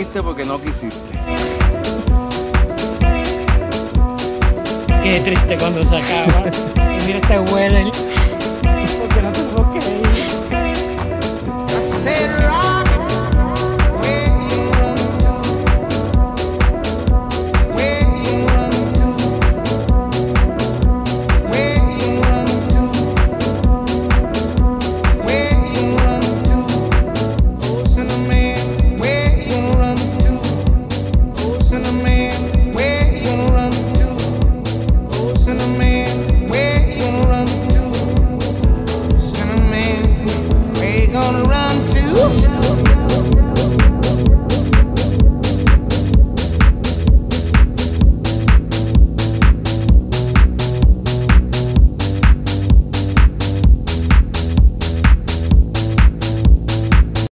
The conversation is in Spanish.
viniste porque no quisiste. Qué triste cuando se acaba. mira esta huele.